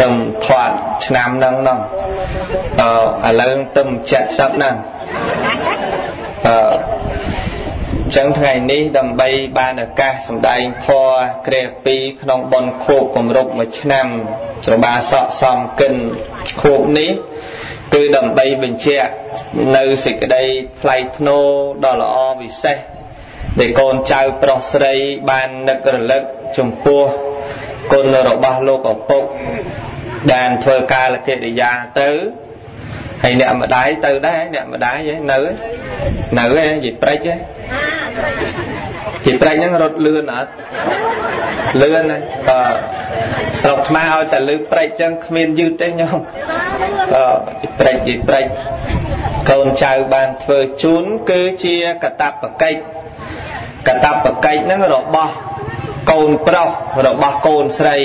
ទំធាត់ឆ្នាំហ្នឹងហ្នឹងអឺឥឡូវទំ70ហ្នឹងអឺចឹងថ្ងៃនេះដើម្បីបានឱកាសសម្ដែងធម៌ក្រែពីរក្នុងបុណ្យខួបគម្រប់មួយឆ្នាំរបាសកសំកិនខួបនេះគឺដើម្បីបញ្ជាក់នៅសេចក្តីថ្លៃថ្នូរដ៏ល្អវិសេសដែលកូនចៅប្រុសស្រីបាននឹករលឹកចំពោះគុណរបស់លោកឪពុក បានធ្វើកាលកិរិយាទៅហើយអ្នកម្ដាយទៅដែរអ្នកម្ដាយនៅនៅឯនិយាយព្រិចឯងនិយាយព្រិចហ្នឹងរត់លឿនអត់លឿនណាបើស្រុកខ្មែរឲ្យតែលឺព្រិចចឹងគ្មានយឺតទេញោមអឺព្រិចនិយាយព្រិចកូនចៅបានធ្វើជូនគឺជាកតបកិច្ចកតបកិច្ចហ្នឹងរបស់កូនប្រុសរបស់កូនស្រី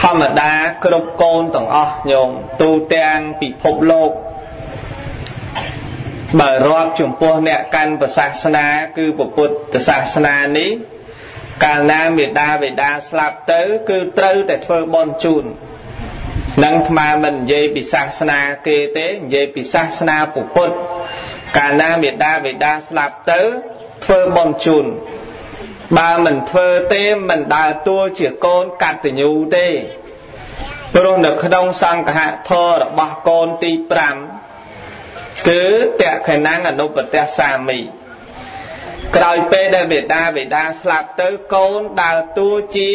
ធម្មតាគ្រប់កូនទាំងអស់ញោមទូទាំងពិភពលោកបើរាប់ចំពោះអ្នកកាន់ប្រសាសនា គឺពុទ្ធសាសនានេះកាលណាមេដាបេដាស្លាប់ទៅ គឺត្រូវតែធ្វើបន់ជូននឹងថ្មមិននិយាយពីសាសនាគេទេនិយាយពីសាសនាពុទ្ធកាលណាមេដាបេដាស្លាប់ទៅធ្វើបន់ជូន បើមិនធ្វើទេមិនដើរតួជាកូនកតញ្ញូទេព្រោះនៅក្នុងសង្ឃៈធររបស់កូនទី5គឺតក្ខណងអនុបតេសាមីក្រោយពេលដែលបេដាបេដាស្លាប់ទៅកូនដើរតួជា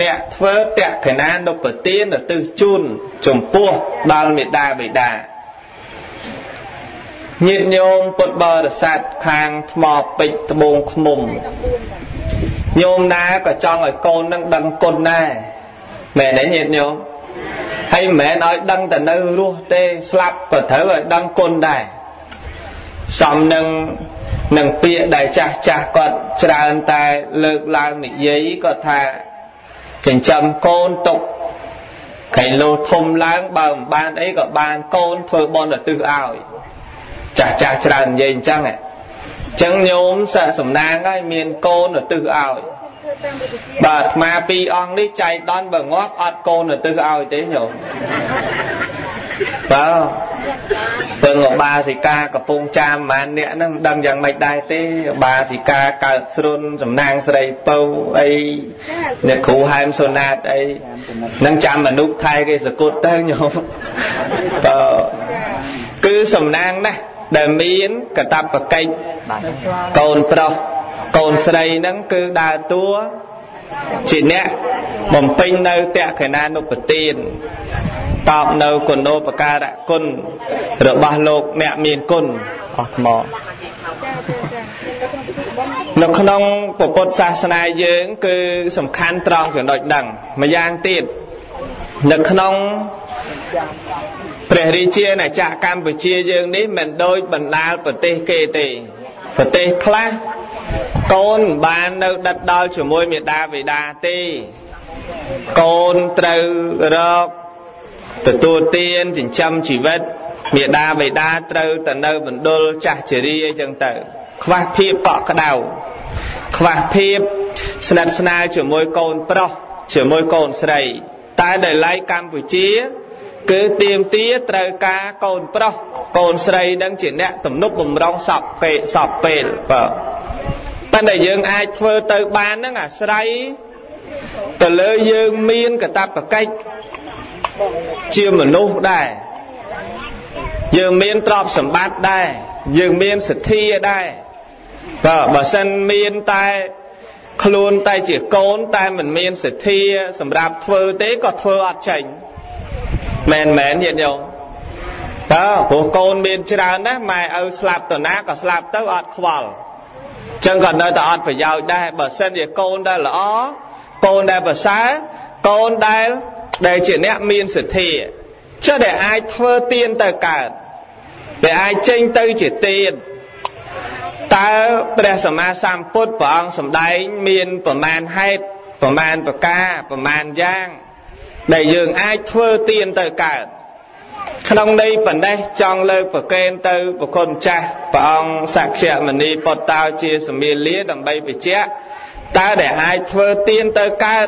អ្នកធ្វើតក្ខណានុបទានទៅទិសជូនចំពោះដល់មេដាបេដាញាតិញោមពុទ្ធបរិស័ទខាងថ្មពេជ្រត្បូងឃ្មុំ ញោមណាក៏ចង់ឲ្យកូននឹងដឹងគុណដែរមែនទេញាតិញោមហើយមិនមែនឲ្យដឹងតែនៅរស់ទេស្លាប់ក៏ត្រូវឲ្យដឹងគុណដែរសំនឹងនឹងពាក្យដែលចាស់ចាស់គាត់ច្រើនតែលើកឡើងនិយាយគាត់ថាចិញ្ចឹមកូនទុកកៃលោធំឡើងបើមិនបានអីក៏បានកូនធ្វើបន់ទៅទិសឲ្យចាស់ចាស់ច្រើននិយាយអញ្ចឹងហ៎ ចឹងញោមសាកសំណាងហើយមានកូនទៅទិសឲ្យបាទអាត្មាពីរអង្គនេះចៃដន្យបើងាប់អត់កូនទៅទិសឲ្យទេញោមបើពឹងបាសិកាកំពុងចាមប្រហែលអ្នកហ្នឹងមិនដឹងយ៉ាងម៉េចដែរទេ បាសិកាកើតស្រុនសំណាងស្រីពៅអីអ្នកគ្រូហែមសូណាតអីនឹងចាំមនុស្សថៃគេសគុតទៅញោមបើគឺសំណាងណាស់ ដែលមានកតបកិច្ចកូនប្រុសកូនស្រីហ្នឹងគឺដើរតួជាអ្នកបំពេញនៅតក្កណានុពទានតបនៅគុណោបការៈគុណរបស់លោកអ្នកមានគុណអស់ថ្មនៅក្នុងពុទ្ធសាសនាយើង គឺសំខាន់ត្រង់ចំណុចដឹងម្យ៉ាងទៀតនៅក្នុង ព្រះរាជាណាចក្រកម្ពុជាយើងនេះមិនដូចបណ្ដាលប្រទេសគេទេប្រទេសខ្លះកូនបាននៅដិតដល់ជាមួយមេដាបេដាទេកូនត្រូវរកទទួលទានចិញ្ចឹមជីវិតមេដាបេដាត្រូវទៅនៅមណ្ឌលចាស់ជរាអញ្ចឹងទៅ ខ្វះភាពកក់ក្ដៅខ្វះភាពស្និទ្ធស្នាលជាមួយកូនប្រុសជាមួយកូនស្រី តែដែលឡៃកម្ពុជា គឺទៀមទាត្រូវការកូនប្រុសកូនស្រីនឹងជាអ្នកទំនប់បំរុងសពគេសពពេលបាទតែដែលយើងអាចធ្វើទៅបានហ្នឹងអាស្រ័យទៅលើយើងមានកតបកិច្ចជាមនុស្សដែរយើងមានទ្រព្យសម្បត្តិដែរយើងមានសទ្ធាដែរបើបើសិនមានតែខ្លួនតែជាកូនតែមិនមានសទ្ធាសម្រាប់ធ្វើទេក៏ធ្វើអត់ចេញ មែនមែនញាតិញោមតើព្រោះកូនមានច្រើនណាស់ម៉ែឪស្លាប់ទៅណាក៏ស្លាប់ទៅអត់ខ្វល់ចឹងក៏នៅតែអត់ប្រយោជន៍ដែរបើសិនជាកូនដែលល្អកូនដែលប្រសើរកូនដែលដែលជាអ្នកមានសទ្ធាចុះដែលអាចធ្វើទៀនទៅកើតដែលអាចចេញទៅជាទៀនតើព្រះសម្មាសម្ពុទ្ធព្រះអង្គសម្ដែងមានប្រមាណហេតុប្រមាណប្រការប្រមាណយ៉ាង ដែលយើងអាចធ្វើទៀនទៅកើតក្នុងន័យបណ្ដេះចង់លើកប្រកេនទៅប្រគុណចាស់ព្រះអង្គសក្យមនីពុតតោជាសមាលាដើម្បីបញ្ជាក់តើដែលអាចធ្វើទៀនទៅកើត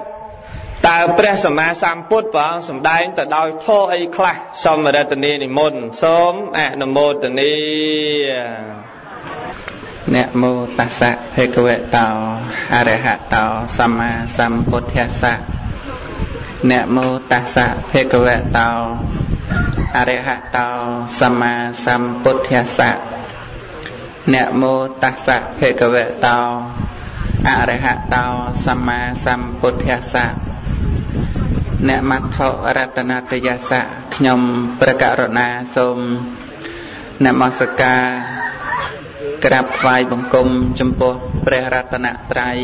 តើព្រះសម្មាសម្ពុទ្ធព្រះអង្គសម្ដែងទៅដោយធម៌អីខ្លះសូមរតនានិមន្តសូមអនុមោទនានមោតស្សៈភេកវតោអរហតោសម្មាសម្ពុទ្ធស្សៈ នមោតស្សៈភេកវតោអរហតោសម្មាសម្ពុទ្ធស្សៈនមោតស្សៈភេកវតោអរហតោសម្មាសម្ពុទ្ធស្សៈអ្នកមត្ថរតនតយសៈខ្ញុំប្រករុណាសូមនមស្ការក្រាបថ្វាយបង្គំចំពោះព្រះរតនត្រ័យ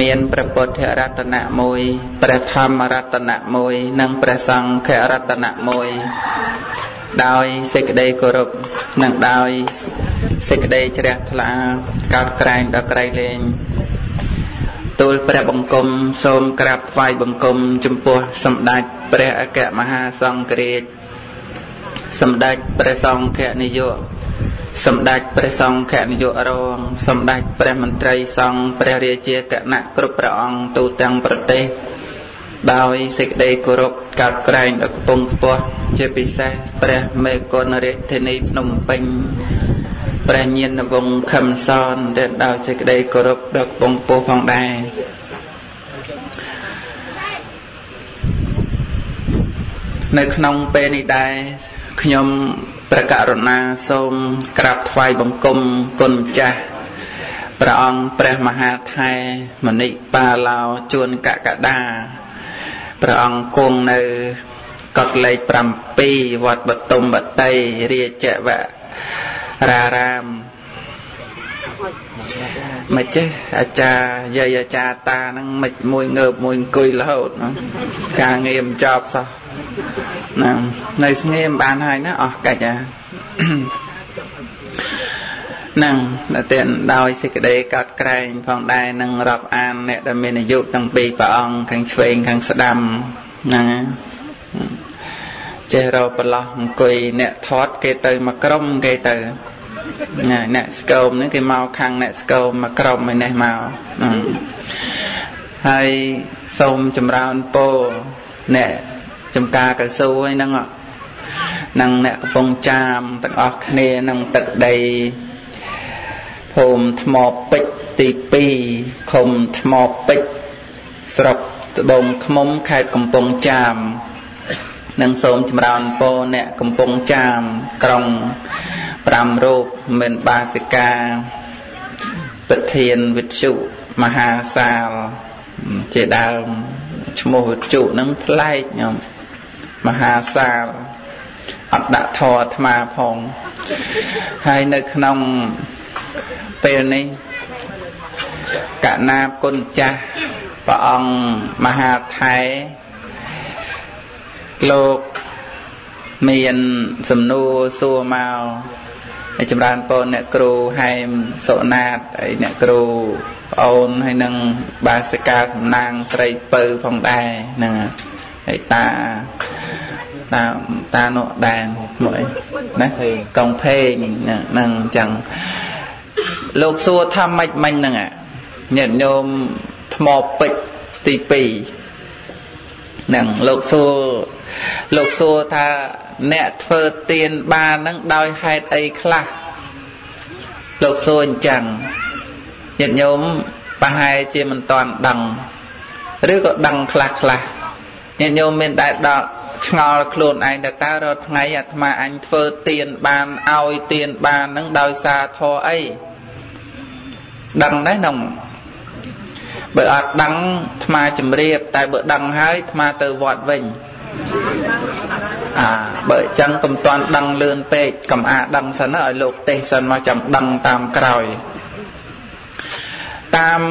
មានព្រះពុទ្ធរតនៈមួយព្រះធម្មរតនៈមួយ និងព្រះសង្ឃរតនៈមួយ ដោយសេចក្តីគោរពនិងដោយសេចក្តីជ្រះថ្លាកោតក្រែងដល់ក្រៃលែងទូលព្រះបង្គំសូមក្រាបថ្វាយបង្គំចំពោះសម្ដេចព្រះអគ្គមហាសង្ឃរាជសម្ដេចព្រះសង្ឃនាយក សម្ដេចព្រះសង្ឃនាយករងសម្ដេចព្រះមន្ត្រីសង្ឃព្រះរាជាគណៈគ្រប់ព្រះអង្គទូទាំងប្រទេស ដោយសេចក្តីគោរពកោតក្រែងដល់កំពង់ខ្ពស់ជាពិសេសព្រះមេគុណរាជធានីភ្នំពេញព្រះញាណវង្សខឹមសនដែលដោយសេចក្តីគោរពដល់កំពង់ខ្ពស់ផងដែរនៅក្នុងពេលនេះដែរខ្ញុំ ព្រះករុណាសូមក្រាបថ្វាយបង្គំគុណម្ចាស់ព្រះអង្គព្រះមហាថែមនិបាឡោជួនកកដាព្រះអង្គគង់នៅកត់លេខ7វត្តបតុមបតីរាជវរារាមមិនចេះអាចារ្យយាយអាចារ្យតាហ្នឹងមិនមួយងើបមួយអង្គុយរហូត ការងារមិនចប់សោះ ហ្នឹងនៅស្ងៀមបានហើយណាអស់កាច់អានឹងតែដោយសេចក្តីកោតក្រែងផងដែរនឹងរាប់អានអ្នកដែលមានអាយុទាំងពីរព្រះអង្គខាងឆ្វេងខាងស្ដាំហ្នឹងចេះរកប្រឡោះអង្គុយអ្នកថតគេទៅមកក្រុមគេទៅណាអ្នកស្គមហ្នឹងគេមកខាងអ្នកស្គមមកក្រុមឯនេះមកហើយសូមចម្រើនពរអ្នក ចំការកស៊ូហ្នឹងនឹងអ្នកកំពង់ចាមទាំងអស់គ្នានឹងទឹកដីភូមិថ្មពេជ្រទី2ឃុំថ្មពេជ្រស្រុកត្បូងឃ្មុំខេត្តកំពង់ចាមនិងសូមចម្រើនពរអ្នកកំពង់ចាមក្រុង5រូបមិនបាសិកាប្រធានវិទ្យុមហាសាលជាដើមឈ្មោះវិទ្យុនឹងប្លែកខ្ញុំ មហាសាលអត់ដាក់ធរអាត្មាផងហើយនៅក្នុងពេលនេះកណាបគុណចាស់ព្រះអង្គមហាថែលោកមានសំណួរសួរមកហើយចម្រើនពរអ្នកគ្រូហែមសុណាតហើយអ្នកគ្រូប្អូនហើយនឹងបាសិកាសំណាងស្រីពៅផងដែរហ្នឹងហើយតា តាតានោះដែរមកអីណាកងភេងហ្នឹងអញ្ចឹងលោកសួរថាម៉េចមិញហ្នឹងញាតិញោមថ្មពេជ្រទី2ហ្នឹងលោកសួរលោកសួរថាអ្នកធ្វើទៀនបានហ្នឹងដោយហេតុអីខ្លះលោកសួរអញ្ចឹងញាតិញោមប្រហែលជាមិនតាន់ដឹងឬក៏ដឹងខ្លះខ្លះញាតិញោមមានតែដល់ ឆ្ងល់ខ្លួនឯងតើតើរាល់ថ្ងៃអាត្មាអញធ្វើទៀនបានឲ្យទៀនបាននឹងដោយសារធរអីដឹងដែរនំបើអត់ដឹងអាត្មាជំរាប តែបើដឹងហើយអាត្មាទៅវត្តវិញអាបើអញ្ចឹងកុំតាន់ដឹងលឿនពេកកុំអាដឹងសិនឲ្យលោកទេសសិនមកចាំដឹងតាមក្រោយតាម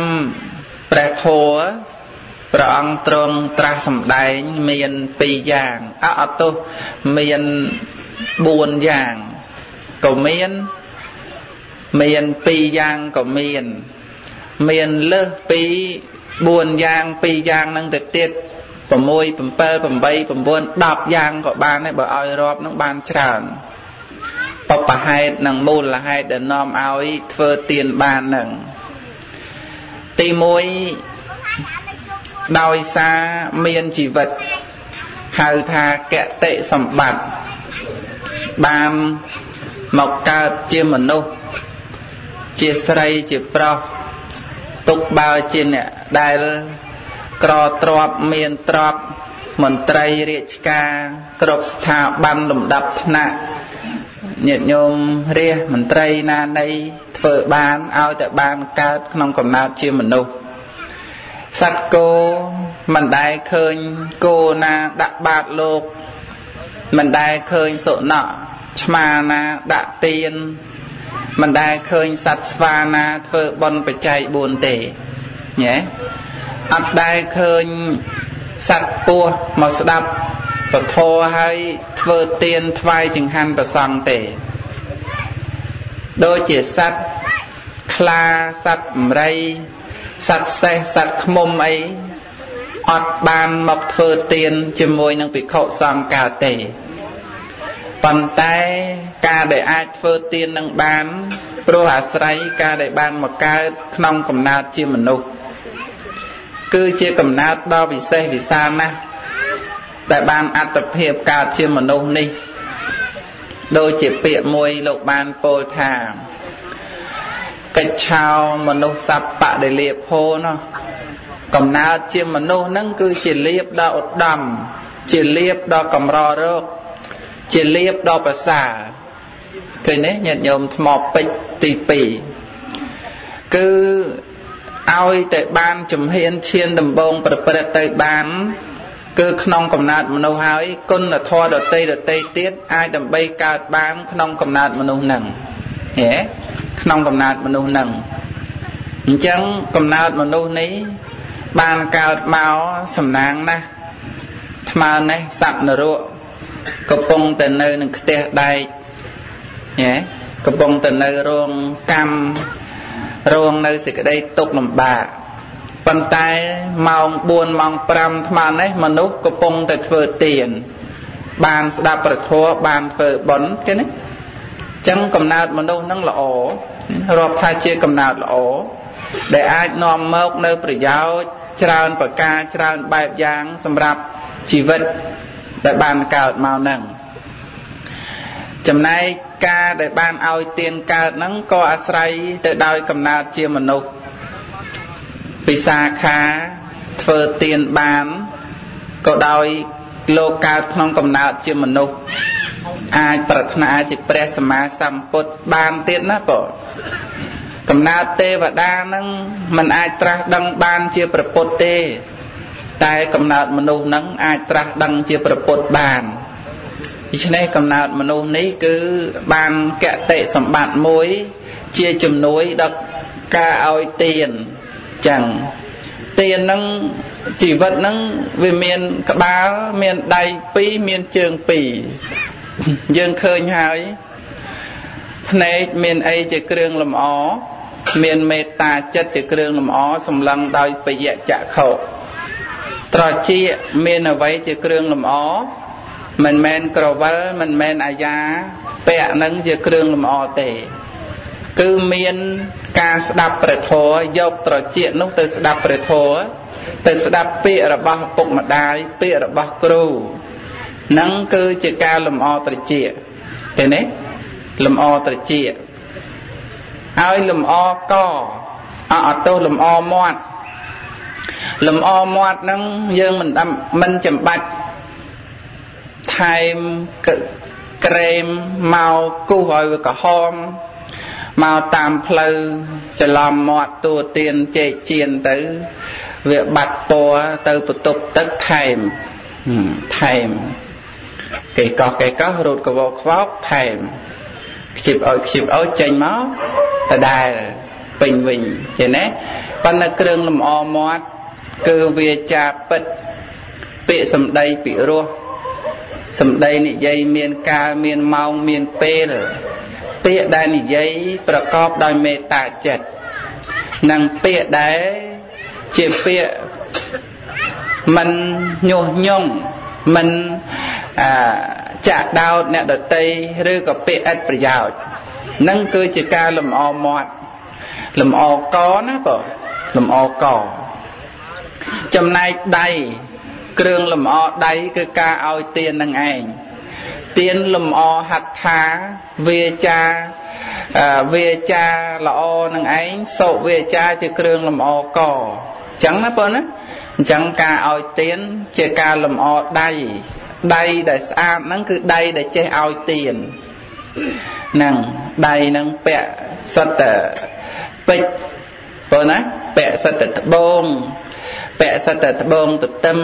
ព្រះធម៌ ព្រះអង្គទ្រង់ត្រាស់សម្ដែងមាន2យ៉ាងអអតុសមាន4យ៉ាងក៏មានមាន2យ៉ាងក៏មាន មានលើសពី4យ៉ាង2យ៉ាងហ្នឹងទៅទៀត6 7 8 9 10យ៉ាងក៏បានដែរបើឲ្យរាប់នឹងបានច្រើនបបហេតុនិងមូលហេតុដែលនាំឲ្យធ្វើទៀនបាននឹងទី1 ដោយសារមានជីវិតហៅថាកតិសម្បត្តិបានមកកើតជាមនុស្សជាស្រីជាប្រុសទុកបើជាអ្នកដែលក្រទ្របមានទ្របមន្ត្រីរាជការគ្រប់ស្ថាប័នលំដាប់ថ្នាក់ញាតិញោមរាជមន្ត្រីណានៃធ្វើបានឲ្យតែបានកើតក្នុងកំណើតជាមនុស្ស សត្វគោមិនដែលឃើញគោណាដាក់បាតលោក មិនដែលឃើញសុណក់ឆ្មាណាដាក់ទៀនមិនដែលឃើញសត្វស្វាណាធ្វើបន់បច្ច័យ4ទេញ៉េអត់ដែលឃើញសត្វពស់មកស្ដាប់ពធហើយធ្វើទៀនថ្វាយចង្ហាន់ប្រសង់ទេដូចជាសត្វខ្លាសត្វអម្រៃ សត្វសេះសត្វឃ្មុំអីអត់បានមកធ្វើទៀនជាមួយនឹងភិក្ខុសង្ឃកើតទេប៉ុន្តែការដែលអាចធ្វើទៀននឹងបានព្រោះអាស្រ័យការដែលបានមកកើតក្នុងកំណើតជាមនុស្សគឺជាកំណើតដ៏ពិសេសវិសាលណាស់ដែលបានអត្តភាពកើតជាមនុស្សនេះ ដូចជាពាក្យមួយលោកបានពោលថា កិច្ចឆោមនុស្សសัพបដិលាភោនោះកំណើតជាមនុស្សហ្នឹងគឺជាលៀបដ៏ឧត្តមជាលៀបដ៏កម្ររោគជាលៀបដ៏ប្រសើរឃើញទេញាតិញោមថ្មពេជ្រទី2គឺឲ្យតែបានជំហានឈានដំបងប្រព្រឹត្តទៅបានគឺក្នុងកំណើតមនុស្សហើយគុណធម៌ដតីដតីទៀតអាចដើម្បីកើតបានក្នុងកំណើតមនុស្សនឹងហេ ក្នុងកំណើតមនុស្សនឹងអញ្ចឹងកំណើតមនុស្សនេះ បានកើតមកសំណាងណាស់ថ្មើរនេះសត្វនរកកំពុងតែនៅនឹងផ្ទះដែកហ៎កំពុងតែនៅរងកម្មរងនៅសេចក្តីទុក្ខលំបាកប៉ុន្តែម៉ោង4ម៉ោង5ថ្មនេះមនុស្សកំពុងតែធ្វើទានបានស្ដាប់ប្រធัวបានធ្វើបុណ្យចឹងណា ចឹងកំណើតមនុស្សនឹងល្អរាប់ថាជាកំណើតល្អដែលអាចនាំមកនៅប្រយោជន៍ច្រើនប្រការច្រើនបែបយ៉ាងសម្រាប់ជីវិតដែលបានកើតមកហ្នឹងចំណែកការដែលបានឲ្យទានកើតហ្នឹងក៏អាស្រ័យទៅដោយកំណើតជាមនុស្សពិសាខាធ្វើទានបានក៏ដោយលោកកើតក្នុងកំណើតជាមនុស្ស អាចប្រាថ្នាជាព្រះសម្មាសម្ពុទ្ធបានទៀតណាបងកំណើតទេវតានឹងมันអាចត្រាស់ដឹងបានជាប្រពុតទេ តែកំណើតមនុស្សនឹងអាចត្រាស់ដឹងជាប្រពុតបានដូច្នេះកំណើតមនុស្សនេះគឺបានកតិសម្បត្តិមួយ ជាជំនួយដល់ការឲ្យទានចឹងទាននឹងជីវិតនឹងវាមានក្បាលមានដៃ2មានជើង2 យើងឃើញហើយភ្នែកមានអីជាគ្រឿងលម្អមានមេត្តាចិត្តជាគ្រឿងលម្អសម្លឹងដោយបយៈចក្ខុត្រជាមានអវ័យជាគ្រឿងលម្អមិនមែនក្រវិលមិនមែនអាយ៉ាពាក់នឹងជាគ្រឿងលម្អទេគឺមានការស្ដាប់ព្រះធម៌យកត្រចៀកនោះទៅស្ដាប់ព្រះធម៌ទៅស្ដាប់ពាក្យរបស់ពុកម្ដាយពាក្យរបស់គ្រូ នឹងគឺជាការលម្អត្រចៀកឃើញទេលម្អត្រចៀកហើយលម្អកអអត់ទោសលម្អមាត់លម្អមាត់ហ្នឹងយើងមិនមិនចាំបាច់ថែមក្រែមមកគូសឲ្យវាក្រហមមកតាមផ្លូវច្រឡំមាត់តួទៀនជែកជៀនទៅវាបាត់ពណ៌ទៅបន្ទប់ទឹកថែមថែម គេកោះគេកោះរត់កវោខ្វោកថែមខ្ជិបឲ្យខ្ជិបឲ្យចេញមកដដែលពេញវិញចេះណាប៉ុន្តែគ្រឿងលម្អមាត់គឺវាចាពិតពាក្យសម្ដីពិរោះសម្ដីនិយាយមានកាលមានម៉ោងមានពេលពាក្យដែលនិយាយប្រកបដោយមេត្តាចិត្តនិងពាក្យដែលជាពាក្យមិនញុះញង់ មិនអាចាក់ដោតអ្នកដតីឬក៏ពាក្យឥតប្រយោជន៍នឹងគឺជាការលម្អមាត់លម្អកណាបងលម្អកចំណែកដៃគ្រឿងលម្អដៃគឺការឲ្យទាននឹងឯងទានលម្អហត្ថាវាចាវាចាល្អនឹងឯងសុវាចាជាគ្រឿងលម្អកអញ្ចឹងណាបងណា អញ្ចឹងការឲ្យទានជាការលម្អដៃដៃដែលស្អាតហ្នឹងគឺដៃដែលចេះឲ្យទានហ្នឹងដៃហ្នឹងពាក់សិតតែពេជ្របងណាពាក់សិតតែត្បូងពាក់សិតតែត្បូងទទឹម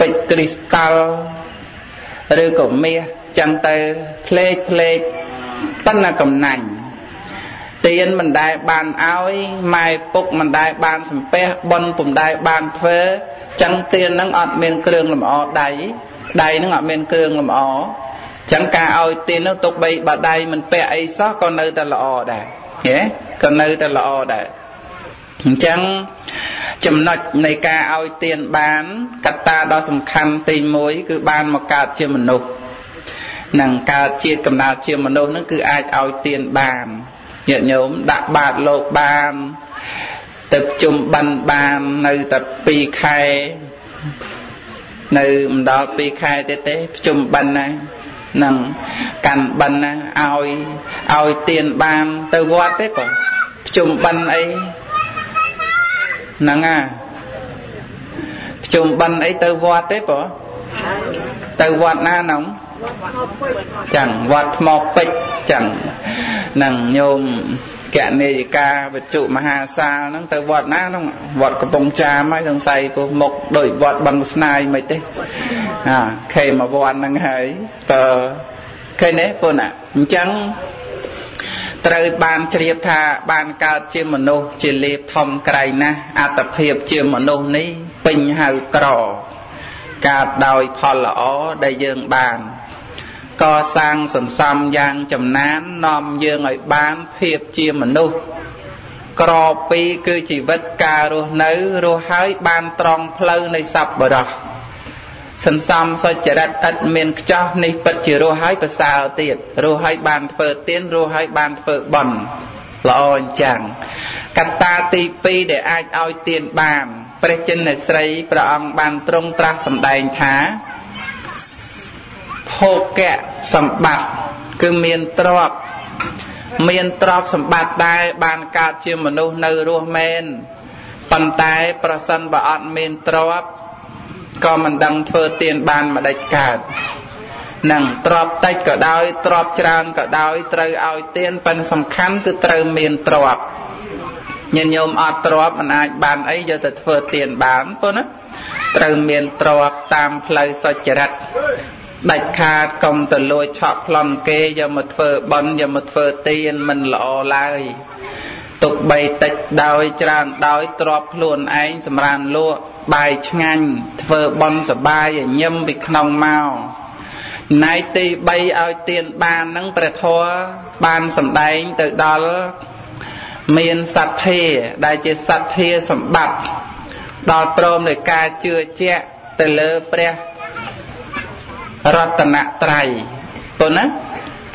ពេជ្រគ្រីស្តាល់ឬក៏មាសចឹងទៅផ្លេកផ្លេកប៉ុណ្ណាកំណាញ់ ទៀនមិនដែលបានឲ្យម៉ែពុកមិនដែលបានសំពះប៉ុនពុំដែលបានធ្វើចឹងទៀនហ្នឹងអត់មានគ្រឿងលម្អដៃដៃហ្នឹងអត់មានគ្រឿងលម្អចឹងការឲ្យទៀននោះទុកបីបាដៃមិនពាក់អីសោះក៏នៅតែល្អដែរហ៎ក៏នៅតែល្អដែរអញ្ចឹងចំណុចនៃការឲ្យទានបានកត្តាដ៏សំខាន់ទី1គឺបានមកកើតជាមនុស្សនឹងកើតជាតិកំណើតជាមនុស្សនឹងគឺអាចឲ្យទានបាន ញាតិញោមដាក់បាតលោកបានទៅជុំបិណ្ឌបាននៅតែ2ខែនៅមិនដល់2ខែទៀតទេជុំបិណ្ឌណានឹងកាន់បិណ្ឌណាឲ្យឲ្យទានបានទៅវត្តទេបងជុំបិណ្ឌអីហ្នឹងហ่าជុំបិណ្ឌអីទៅវត្តទេបងទៅវត្តណាហ្នឹង ចឹងវត្តថ្មពេជ្រចឹងនឹងញោមកណេយិកាវិជ្ជមហាសាលហ្នឹងទៅវត្តណាហ្នឹងវត្តកំពង់ចាមហើយសង្ស័យពោះមុខដូចវត្តបឹងស្នាយមិនទេអាខេមកវត្តហ្នឹងហើយតើឃើញទេពុនអញ្ចឹងត្រូវបានជ្រាបថាបានកើតជាមនុស្សជាលេបធំក្រៃណាស់អត្តភាពជាមនុស្សនេះពេញហៅក្រកើតដោយផលល្អដែលយើងបាន កសាងសន្សំយ៉ាងចំណាននាំយើងឲ្យបានភាពជាមនុស្សក្របពីគឺជីវិតការរស់នៅរស់ហើយបានត្រង់ផ្លូវនៃសប្បុរសសន្សំសុចរិតឥតមានខ្ចោះនេះពិតជារស់ហើយប្រសើរទៀតរស់ហើយបានធ្វើទានរស់ហើយបានធ្វើបុណ្យល្អអញ្ចឹងកត្តាទី2ដែលអាចឲ្យទានបានព្រះចិនស្រីព្រះអង្គបានទ្រង់ត្រាស់សម្ដែងថា ភោគៈសម្បត្តិគឺមានទ្រព្យមានទ្រព្យសម្បត្តិដែរបានកើតជាមនុស្សនៅរស់មែនប៉ុន្តែប្រសិនបើអត់មានទ្រព្យក៏មិនដឹងធ្វើទានបានម្ដេចកើតនឹងទ្រព្យតិចក៏ដោយទ្រព្យច្រើនក៏ដោយត្រូវឲ្យទានប៉ុន្តែសំខាន់គឺត្រូវមានទ្រព្យញាតិញោមអត់ទ្រព្យមិនអាចបានអីយកទៅធ្វើទានបានប៉ុណ្ណាត្រូវមានទ្រព្យតាមផ្លូវសុចរិត ដាច់ខាតកុំទៅលួចឆក់ប្លន់គេយកមកធ្វើបន់យកមកធ្វើទានមិនល្អឡើយទុកបីតិចដោយច្រើនដោយទ្របខ្លួនឯងសម្រានលក់បាយឆ្ងាញ់ធ្វើបន់សបាយញឹមពីក្នុងមកណៃទី3ឲ្យទៀនបាននឹងព្រះធម៌បានសម្ដែងទៅដល់មានសទ្ធាដែលជាសទ្ធាសម្បត្តិដល់ព្រមនៃការជឿជាក់ទៅលើព្រះ រតនត្រ័យប៉ុណ្ណា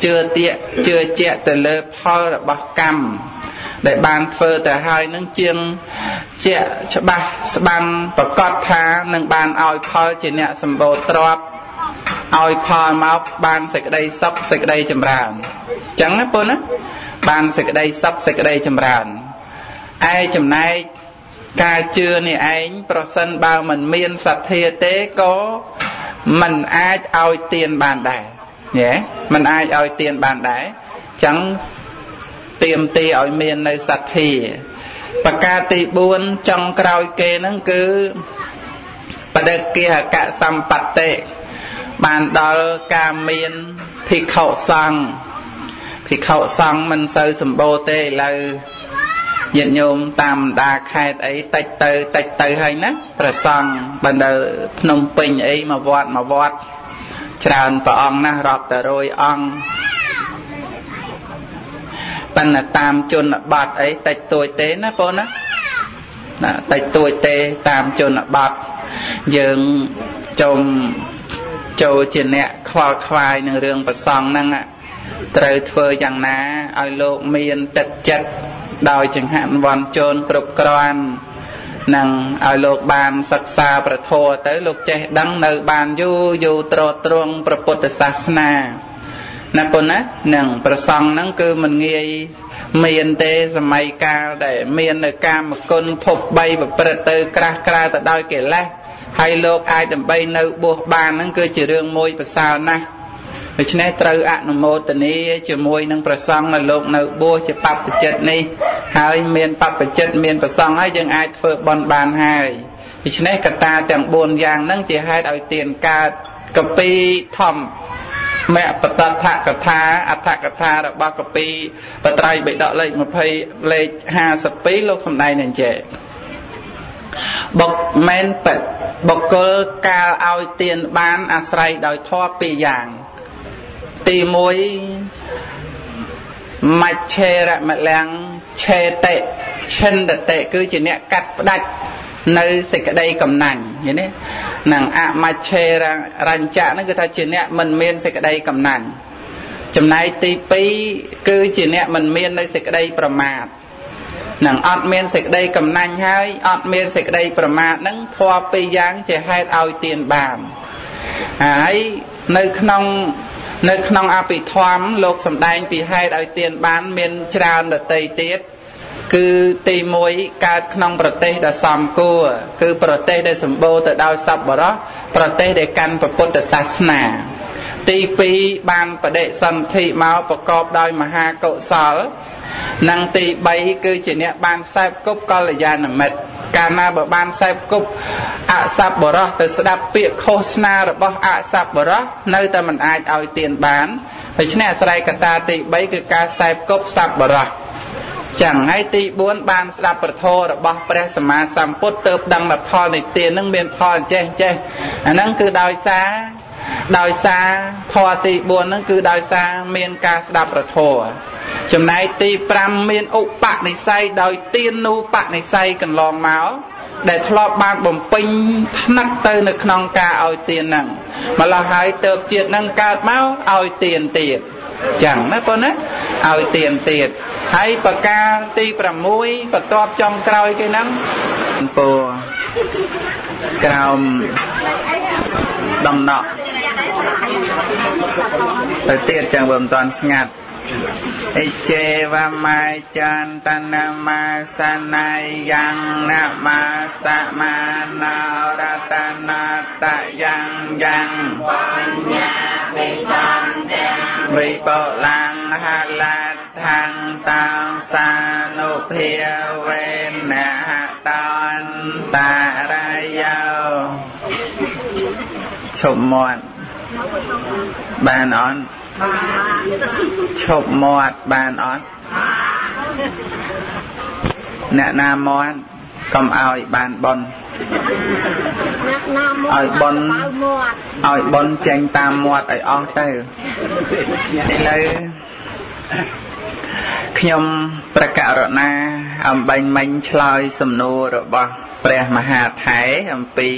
ជឿទាកជឿជាក់ទៅលើផលរបស់កម្មដែលបានធ្វើទៅហើយនឹងជាងជាច្បាស់ស្បាំប្រកាសថានឹងបានឲ្យផលជាអ្នកសម្បូរទ្រព្យឲ្យផលមកបានសេចក្តីសុខសេចក្តីចម្រើនអញ្ចឹងណាប៉ុណ្ណាបានសេចក្តីសុខសេចក្តីចម្រើនឯចំណែកការជឿនេះឯងប្រសិនបើមិនមានសទ្ធាទេក៏ มันអាចឲ្យទៀនបានដែរញ៉េมันអាចឲ្យទៀនបានដែរចឹងទៀមទីឲ្យមាននៅសទ្ធាប្រការទី4ចុងក្រោយគេហ្នឹងគឺបដិគិហកសម្បត្តិបានដល់ការមានភិក្ខុសង្ឃភិក្ខុសង្ឃមិនសូវសម្បូរទេឥឡូវ ញាតិញោមតាមបណ្ដាខេត្តអីតិចទៅតិចទៅហើយណាព្រះសង្ឃបណ្ដាភ្នំពេញអីមកវត្តមកវត្តច្រើនព្រះអង្គណាស់រាប់តែរយអង្គប៉ុន្តែតាមជនបទអីតិចតួចទេណាបងណាណាតិចតួចទេតាមជនបទយើងចុំចូលជាអ្នកខ្វល់ខ្វាយនឹងរឿងប្រសងហ្នឹងត្រូវធ្វើយ៉ាងណាឲ្យលោកមានទឹកចិត្ត ដោយចង្ហាន់វ័នជូនគ្រប់គ្រាន់នឹងឲ្យលោកបានសិក្សាប្រធរទៅលោកចេះដឹងនៅបានយូរយូរត្រត្រង់ព្រះពុទ្ធសាសនាណាប៉ុណ្ណានឹងប្រសង់ហ្នឹងគឺមិនងាយមានទេសម័យកាលដែលមាននៅកាមគុណភព3ប្រព្រឹត្តទៅក្រាស់ក្រៅទៅដោយកិលេសហើយលោកអាចដើម្បីនៅបួសបានហ្នឹងគឺជារឿងមួយប្រសើរណាស់ ដូច្នេះត្រូវអនុមោទនាជាមួយនឹងប្រសង់នៅលោកនៅបួសជាបព្វជិតនេះហើយមានបព្វជិតមានប្រសង់ហើយយើងអាចធ្វើបន់បានហើយដូច្នេះកត្តាទាំង4យ៉ាងហ្នឹងជាហេតុឲ្យទានកើតកពីធម្មមគ្គបតថកថាអដ្ឋកថារបស់កពីបត្រៃបិដកលេខ20លេខ52លោកសំដែងនឹងចេះបុកមែនពិតបុគ្គលកាលឲ្យទានបានអាស្រ័យដោយធម៌ពីរយ៉ាង ទី1មច្ឆេរមលាំងឆេតិឆិនតតិគឺជាអ្នកកាត់ផ្ដាច់នៅសេចក្តីកំណាញ់ឃើញទេនឹងអមច្ឆេរញ្ចៈហ្នឹងគឺថាជាអ្នកមិនមានសេចក្តីកំណាញ់ចំណែកទី2គឺជាអ្នកមិនមាននៅសេចក្តីប្រមាទនឹងអត់មានសេចក្តីកំណាញ់ហើយអត់មានសេចក្តីប្រមាទហ្នឹងធម៌ពីរយ៉ាងជាហេតុឲ្យទៀនបានហើយនៅក្នុង នៅក្នុងអភិធម្មលោកសំដែងពីហេតុឲ្យទៀនបានមានច្រើនដតីទៀតគឺទី1កើតក្នុងប្រទេសដ៏សំគួរគឺប្រទេសដែលសម្បូរទៅដោយសប្បុរសប្រទេសដែលកាន់ពុទ្ធសាសនា ទី2បានបដិសន្ធិមកប្រកបដោយមហាកុសល និងទី3គឺជាអ្នកបានសែបគប់កល្យាណមិត្តកាលណាបើបានសែបគប់អសប្បុរសទៅស្ដាប់ពាក្យឃោសនារបស់អសប្បុរសនៅតែមិនអាចឲ្យទានបានដូច្នេះអាស្រ័យកត្តាទី3គឺការសែបគប់សប្បុរសចឹងហើយទី4បានស្ដាប់ប្រធររបស់ព្រះសម្មាសម្ពុទ្ធទៅដឹងថាផលនៃទាននឹងមានផលអញ្ចេះអញ្ចេះអាហ្នឹងគឺដោយសារដោយសារធម៌ទី4ហ្នឹងគឺដោយសារមានការស្ដាប់ប្រធរ ចំណែកទី5មានឧបនិស្ស័យដោយទាននូបនិស្ស័យកន្លងមកដែលធ្លាប់បានបំពេញថ្នាក់ទៅនៅក្នុងការឲ្យទានហ្នឹងម្ល៉េះហើយទៅជាតិហ្នឹងកើតមកឲ្យទានទៀតចឹងណាបងណាឲ្យទៀនទៀតហើយប្រការទី6បន្ទាប់ចុងក្រោយគេហ្នឹងពោក្រោមដំណក់ទៅទៀតចឹងវាមិនតាន់ស្ងាត់ អិចេវមាចន្តនមាសណៃយ៉ាងនមាសមាណរតនតយ៉ាងយ៉ាងបញ្ញាវិសន្តវិបលាំងហលថង្តាំសានុភាវេនហតន្តរាយោឈប់មាត់បានអត់ ឈប់មាត់បានអត់អ្នកណាមាត់កុំឲ្យបានបនឲ្យបនឲ្យបនចេញតាមមាត់ឲ្យអស់ទៅឥឡូវខ្ញុំប្រកាសរណាអំបញ្ញមិញឆ្លើយសំណួររបស់ព្រះមហាថែអំពី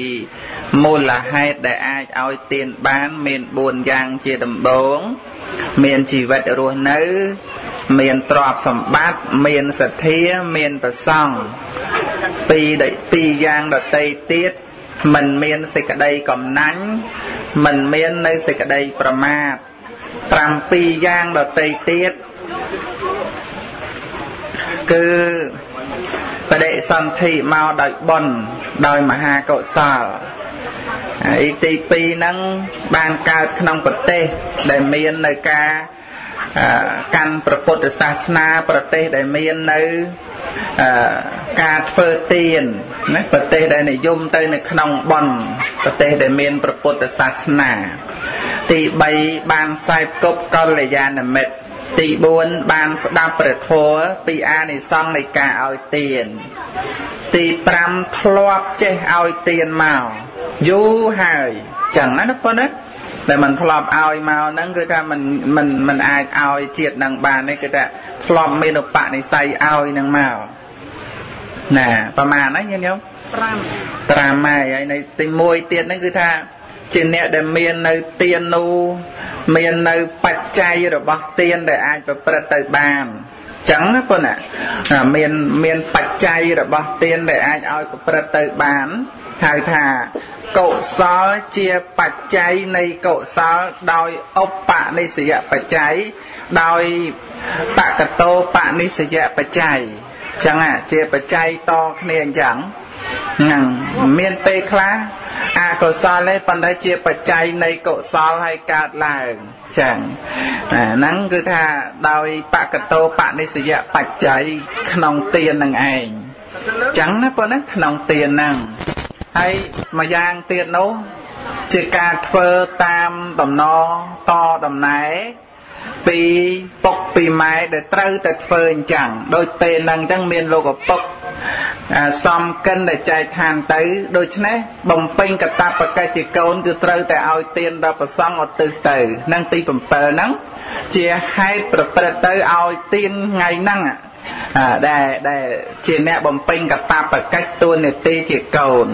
មូលហេតុដែលអាចឲ្យទានបានមាន4យ៉ាងជាដំបូងមានជីវិតរស់នៅ មានទ្រព្យសម្បត្តិមានសទ្ធាមានប្រសង់ពីរពីរយ៉ាងដតីទៀតมันមានសេចក្តីកំណាញ់มันមាននៅសេចក្តីប្រមាទ7យ៉ាងដតីទៀតគឺបដិសន្ធិមកដោយបុណ្យដោយមហាកុសល ហើយទី2ហ្នឹងបានកើតក្នុងប្រទេស ដែលមាននៅការកាន់ប្រពុទ្ធសាសនាប្រទេសដែលមាននៅការធ្វើទានណាប្រទេសដែលនិយមទៅនៅក្នុងបន់ប្រទេសដែលមានប្រពុទ្ធសាសនា ទី3បានខ្សែគប់កល្យាណមិត្តទី4បានស្ដាប់ព្រះធម៌ពីអានិសង្សនៃការឲ្យទាន ទី5ធ្លាប់ចេះឲ្យទានមកយូរហើយចឹងណាប៉ុណ្ណាតែมันធ្លាប់ឲ្យមកហ្នឹងគឺថាมันมันมันអាចឲ្យជាតិនឹងបាននេះគឺថាធ្លាប់មានឧបនិស្ស័យឲ្យនឹងមកណាប្រហែលណាញញោម5 5ហើយហើយនៅទី1ទៀតហ្នឹងគឺថាជាអ្នកដែលមាននៅទាននូមាននៅបច្ច័យរបស់ទានដែលអាចប្រព្រឹត្តទៅបាន ចឹងណាប៉ុណ្ណាមានមានបច្ច័យរបស់ទានដែលអាចឲ្យប្រព្រឹត្តទៅបានហៅថាកុសលជាបច្ច័យនៃកុសលដោយឧបនិស្សយបច្ច័យដោយបកតោបនិស្សយបច្ច័យចឹងជាបច្ច័យតគ្នាអញ្ចឹងហ្នឹងមានពេលខ្លះអកុសលទេប៉ុន្តែជាបច្ច័យនៃកុសលឲ្យកើតឡើង ចឹងហ្នឹងគឺថាដោយបកតោបនិស្សយបច្ច័យក្នុងទាននឹងឯងចឹងណាប៉ុណ្ណឹងក្នុងទានហ្នឹងហើយមួយយ៉ាងទៀតនោះជាការធ្វើតាមដំណតដំណែ ពីពុកពីម៉ែដែលត្រូវតែធ្វើអញ្ចឹងដូចពេលហ្នឹងអញ្ចឹងមានលោកឪពុកសំកិនដែលចែកឋានទៅដូច្នេះបំពេញកតបកិច្ចជាកូនគឺត្រូវតែឲ្យទានដល់ប្រសងឧទ្ទិសទៅនឹងទី7ហ្នឹងជាហេតុប្រព្រឹត្តទៅឲ្យទានថ្ងៃហ្នឹងដែលដែលជាអ្នកបំពេញកតបកិច្ចទួនាទីជាកូន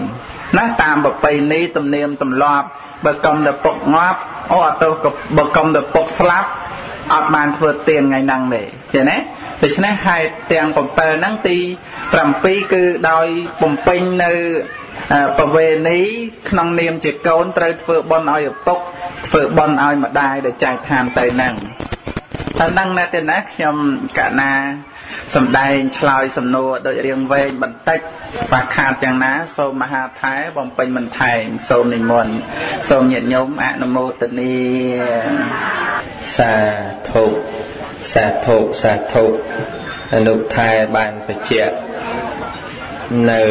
ណាតាមប្រពៃណីទំនៀមទម្លាប់បើកុំតែពុកងាប់អូអត់ទៅបើកុំតែពុកស្លាប់ អត់បានធ្វើទានថ្ងៃហ្នឹងទេចេះទេដូច្នេះហេតុទាំង7ហ្នឹងទី7គឺដោយបំពេញនៅប្រវេណីក្នុងនាមជាកូនត្រូវធ្វើបន់ឲ្យឪពុកធ្វើបន់ឲ្យម្ដាយដែលចែកឋានទៅហ្នឹងតែហ្នឹងណាទេណាខ្ញុំកណា សំដែងឆ្លើយសំណួរដូចរៀងវែងបន្តិចបាក់ខាតយ៉ាងណាសូមមហាថែបំពេញបន្ថែមសូមនិមន្តសូមញាតិញោមអនុមោទនាសាធុសាធុសាធុអនុថែបានបច្ចៈនៅ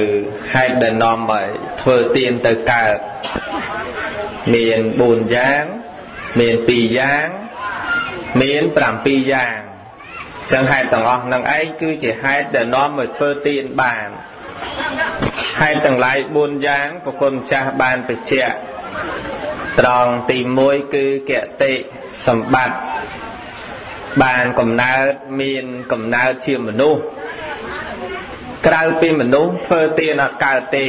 ហេតុដែលនាំឲ្យធ្វើទៀនទៅកើតមាន4យ៉ាង មាន2យ៉ាង មាន7យ៉ាង ចឹងហេតុទាំងអស់នឹងឯងគឺជាហេតុដែលនាំឲ្យធ្វើទានបានហេតុទាំងឡាយ4យ៉ាងប្រគុណចាស់បានបញ្ជាក់ត្រង់ទី1គឺកតិសម្បត្តិបានកំណើតមានកំណើតជាមនុស្សក្រៅពីមនុស្សធ្វើទានអត់កើតទេ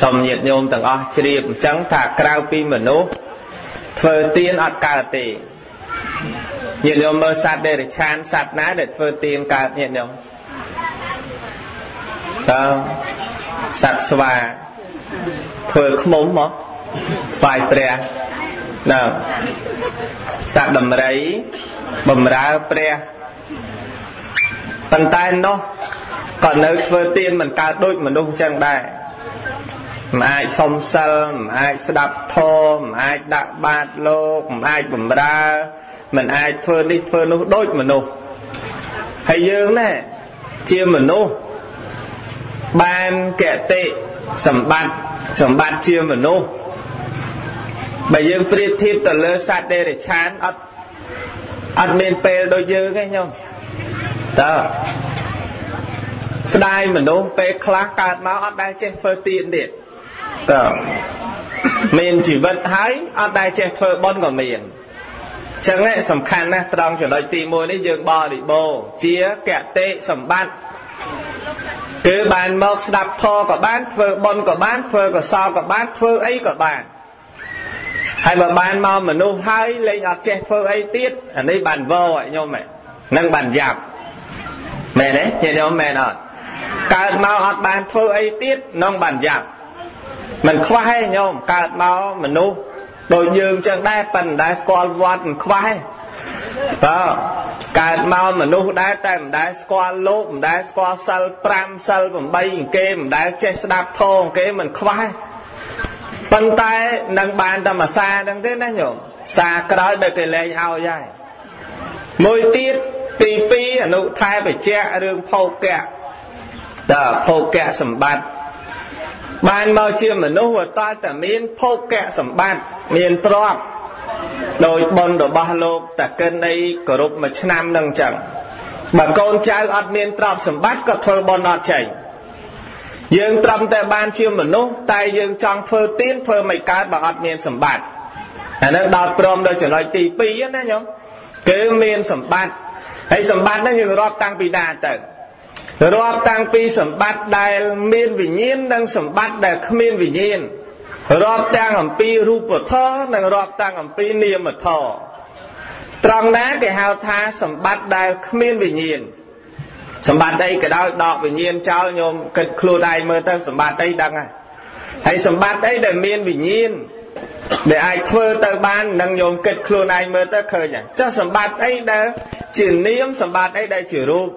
សូមញាតិញោមទាំងអស់ជ្រាបអញ្ចឹងថាក្រៅពីមនុស្សធ្វើទានអត់កើតទេ ញាតិញោមមើលសត្វដេរិឆានសត្វណាដែលធ្វើទានកើតញាតិញោមតើសត្វស្វាធ្វើខ្មុំមកថ្វាយព្រះណាសត្វដំរីបំរើព្រះប៉ុន្តែនោះក៏នៅធ្វើទានមិនកើតដូចមនុស្សចឹងដែរមិនអាចសុំសិលមិនអាចស្ដាប់ធម៌មិនអាចដាក់បាតលោកមិនអាចបំរើ មិនអាចធ្វើនេះធ្វើនោះដូចមនុស្សហើយយើងណែជាមនុស្សបានកតិសម្បត្តិសម្បត្តិជាមនុស្សបើយើងប្រៀបធៀបទៅលើសត្វដេរិឆានអត់អត់មានពេលដូចយើងទេញោមតើស្ដាយមនុស្សពេលខ្លះកើតមកអត់ដែលចេះធ្វើទៀនទៀតតើមានជីវិតហើយអត់ដែលចេះធ្វើបុណ្យក៏មាន ចឹងសំខាន់ណាស់ត្រង់ចំណុចទី1នេះយើងបរិបូរជាកតិសម្បត្តិគឺបានមកស្ដាប់ធម៌ក៏បានធ្វើបុណ្យក៏បានធ្វើកុសលក៏បានធ្វើអីក៏បានហើយបើបានមកមនុស្សហើយលេងអត់ចេះធ្វើអីទៀតអានេះបានវឲ្យញោមហ្នឹងបានយ៉ាប់មែនទេញាតិញោមមែនអត់កើតមកអត់បានធ្វើអីទៀតនឹងបានយ៉ាប់មិនខ្វះទេញោមកើតមកមនុស្ស ដូចយើងចឹងដែរប៉ុន្តែស្គាល់វត្តមិនខ្វះទេបើកើតមកមនុស្សដែរតែមិនដែលស្គាល់លោកមិនដែលស្គាល់សិល5សិល8គេមិនដែលចេះស្ដាប់ធម៌គេមិនខ្វះទេប៉ុន្តែនឹងបានតែមួយសាហ្នឹងទេណាញោមសាក្រោយដែលគេលែងឲ្យហើយមួយទៀតទី2អនុថែបច្ចៈរឿងភោគៈតើភោគៈសម្បត្តិ បានមកជាមនុស្សតើតែមានភោគៈសម្បត្តិមានទ្រព្យដោយបុណ្យរបស់លោកតកិនអីគោរពមួយឆ្នាំនឹងចឹងបើកូនចៅអត់មានទ្រព្យសម្បត្តិក៏ធ្វើបុណ្យអត់ចេញយើងត្រឹមតែបានជាមនុស្សតែយើងចង់ធ្វើទានធ្វើមិនកើតបើអត់មានសម្បត្តិអានឹងដល់ព្រមដល់ចំណុចទី2ណាញោមគឺមានសម្បត្តិហើយសម្បត្តិហ្នឹងយើងរាប់តាំងពីណាទៅ រាប់តាំងពីសម្បត្តិដែលមានវិញ្ញាណនិងសម្បត្តិដែលគ្មានវិញ្ញាណរាប់ទាំងអំពីរូបធម៌និងរាប់ទាំងអំពីនាមធម៌ត្រង់ណាគេហៅថាសម្បត្តិដែលគ្មានវិញ្ញាណសម្បត្តិអីក៏ដោយដកវិញ្ញាណចោលញោមគិតខ្លួនឯងមើលទៅសម្បត្តិអីដឹងហើយហើយសម្បត្តិអីដែលមានវិញ្ញាណដែលអាចធ្វើទៅបាននឹងញោមគិតខ្លួនឯងមើលទៅឃើញចុះសម្បត្តិអីដែលជានាមសម្បត្តិអីដែលជារូប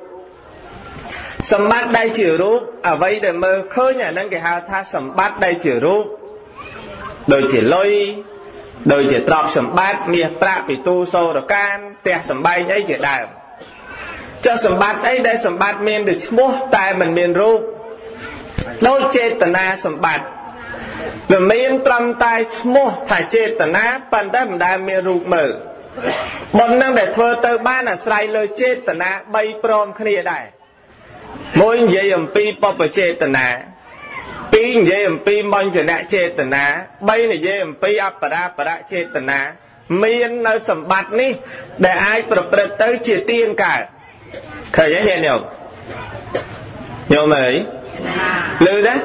សម្បត្តិដែលជារូបអ្វីដែលមើលឃើញអាហ្នឹងគេហៅថាសម្បត្តិដែលជារូបដូចជាលុយដូចជាទ្រព្យសម្បត្តិមាសប្រាក់ពិទូសូរកានផ្ទះសម្បែងអីជាដើមចុះសម្បត្តិអីដែលសម្បត្តិមានតែឈ្មោះតែមិនមានរូបដូចចេតនាសម្បត្តិវាមានត្រឹមតែឈ្មោះថាចេតនាប៉ុន្តែមិនដែលមានរូបមើលប៉ុណ្ណឹងដែលធ្វើទៅបានអាស្រ័យលើចេតនា3ព្រមគ្នាដែរ មួយនិយាយអំពីបពចេតនាពីរនិយាយអំពីមញ្ញនៈចេតនាបីនិយាយអំពីអបរាបរៈចេតនាមាននៅសម្បត្តិនេះ ដែលអាចប្រព្រឹត្តទៅជាទានកើតឃើញទេញាតិញោមញោមអើយលឺទេ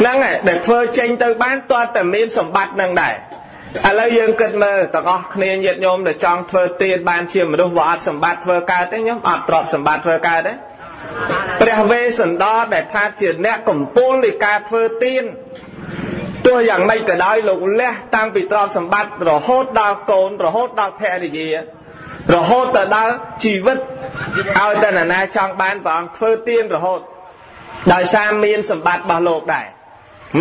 ហ្នឹងហើយដែលធ្វើចេញទៅបានតើតែមានសម្បត្តិនឹងដែរឥឡូវយើងគិតមើលទាំងអស់គ្នាញាតិញោមដែលចង់ធ្វើទានបានជាមនុស្សវាអត់សម្បត្តិធ្វើកើតទេញោមអត់ទ្រព្យសម្បត្តិធ្វើកើតទេ ព្រះវេស្សន្តរដែលថាជាអ្នកកម្ពូលនៃការធ្វើទានទោះយ៉ាងម៉េចក៏ដោយលោកលះតាំងពីទ្រព្យសម្បត្តិរហូតដល់កូនរហូតដល់ភរិយារហូតទៅដល់ជីវិតឲ្យតែណានាចង់បានព្រះអង្គធ្វើទានរហូតដោយសារមានសម្បត្តិរបស់លោកដែរ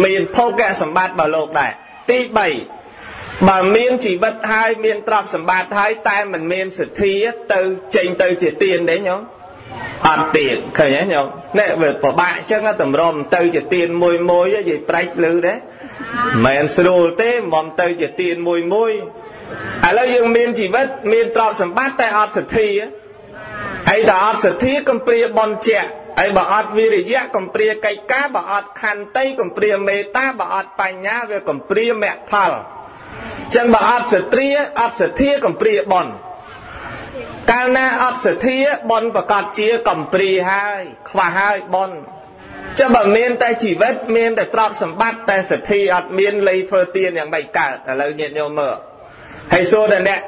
មានភោគៈសម្បត្តិរបស់លោកដែរទី3បើមានជីវិតហើយមានទ្រព្យសម្បត្តិហើយតែមិនមានសទ្ធាទៅចេញទៅជាទានទេញោម អត់ទៀតឃើញទេញោមនេះវាពិបាកអញ្ចឹងតម្រុំទៅជាទៀនមួយមួយនិយាយប្រាច់លឺដែរមិនស្រួលទេមិនទៅជាទៀនមួយមួយឥឡូវយើងមានជីវិតមានទ្រព្យសម្បត្តិតែអត់សទ្ធាហើយតែអត់សទ្ធាកំព្រាបនជាហើយបើអត់វិរិយៈកំព្រាកិច្ចការបើអត់ខន្តីកំព្រាមេត្តាបើអត់បញ្ញាវាកំព្រាមគ្គផលចឹងបើអត់សទ្ធាអត់សទ្ធាកំព្រាបន កាលណាអត់សទ្ធាបនប្រកាសជាកំព្រាហើយ ខ្វះហើយបនចាំបើមានតែជីវិតមានតែទ្រព្យសម្បត្តិតែសទ្ធាអត់មានលៃធ្វើទានយ៉ាងម៉េចកើតឥឡូវញាតិញោមមើលហើយសួរតែអ្នក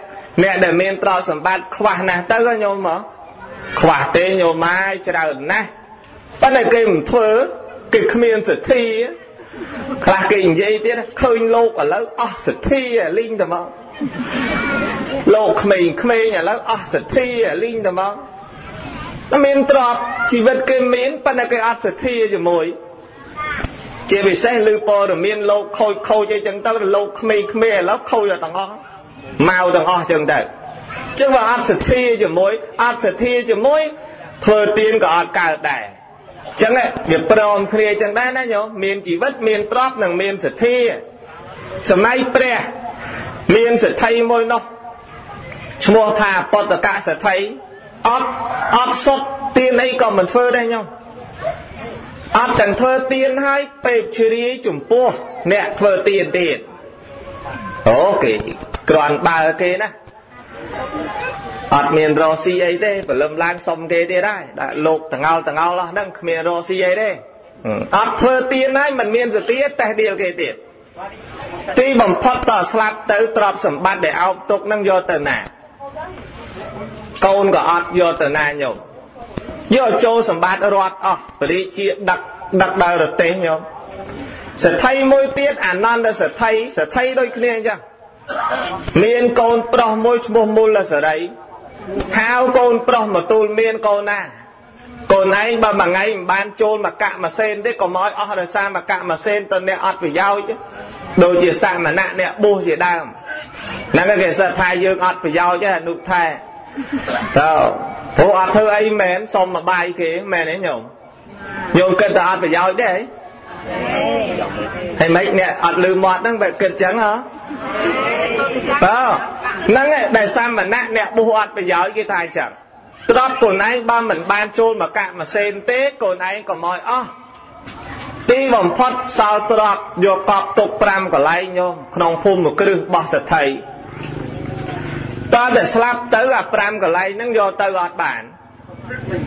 អ្នកដែលមានទ្រព្យសម្បត្តិខ្វះណាស់ទៅញោមមកខ្វះទេញោមម៉ាយច្រើនណាស់ប៉ុន្តែគេមិនធ្វើគេគ្មានសទ្ធាខ្លះគេនិយាយទៀតឃើញលោកឥឡូវអស់សទ្ធាលីងទៅមក លោកក្មេងក្មេងឥឡូវអស់សទ្ធាលីងទៅមកមានទ្រពជីវិតគេមានប៉ុន្តែគេអត់សទ្ធាជាមួយជាពិសេសឮព័ត៌មានលោកខូចខូចអីចឹងទៅលោកក្មេងក្មេងឥឡូវខូចទាំងអស់មកទាំងអស់ចឹងទៅចឹងវាអត់សទ្ធាជាមួយអត់សទ្ធាជាមួយធ្វើទៀនក៏អត់កើតដែរចឹងវាព្រមគ្នាចឹងដែរណាញោមមានជីវិតមានទ្រព្យនិងមានសទ្ធាសម័យព្រះ មានសិទ្ធិមួយនោះឈ្មោះថាបតកសិទ្ធិអត់អត់សុតទៀនអីក៏មិនធ្វើដែរញោមអត់ទាំងធ្វើទៀនហើយពេបជ្រាយចំពោះអ្នកធ្វើទៀនទៀតអូគេក្រាន់បើគេណាអត់មានរស់ស៊ីអីទេព្រលឹមឡើងសុំគេទៀតដែរដាក់លោកតងោលតងោលអស់ហ្នឹងគ្មានរស់ស៊ីអីទេអត់ធ្វើទៀនហើយមិនមានសតិតេះដៀលគេទៀត ទីបំផុតតស្លាប់ទៅទ្រព្យសម្បត្តិដែលអោបទុកនឹងយកទៅណាកូនក៏អត់យកទៅណាញោមយកចូលសម្បត្តិរត់អស់បរិជាដឹកដឹកដល់រទេសញោមសទ្ធិមួយទៀតអានន្តសទ្ធិសទ្ធិដូចគ្នាអញ្ចឹងមានកូនប្រុសមួយឈ្មោះមូលសរីហៅកូនប្រុសមកទូលមានកូនណាកូនឯងបើមួយថ្ងៃមិនបានចូលមកកាក់ម៉ាសេនទេក៏មកអស់ដោយសារមកកាក់ម៉ាសេនទៅអ្នកអត់ប្រយោជន៍ ដូចជាសាមណៈអ្នកបួសជាដើមហ្នឹងគេសិតថាយើងអត់ប្រយោជន៍ទេអនុថែតើព្រោះអត់ធ្វើអីមែនសុំមកបាយគេមែនទេញោមញោមគិតតែអត់ប្រយោជន៍ទេហើយម៉េចអ្នកអត់លឺមាត់ហ្នឹងបែបគិតចឹងហ៎បើហ្នឹងដែលសាមណៈអ្នកបួសអត់ប្រយោជន៍គេថាអញ្ចឹងទ្របកូនឯងបើមិនបានចូលមកកាក់ម៉ាសេនទេកូនឯងក៏មកអស់ ទីបំផុតសល់ទ្របយកកប់ទុក5កន្លែងញោមក្នុងភូមិគ្រឹះរបស់សទ្ធិតើតែស្លាប់ទៅអា5កន្លែងហ្នឹងយកទៅអត់បាន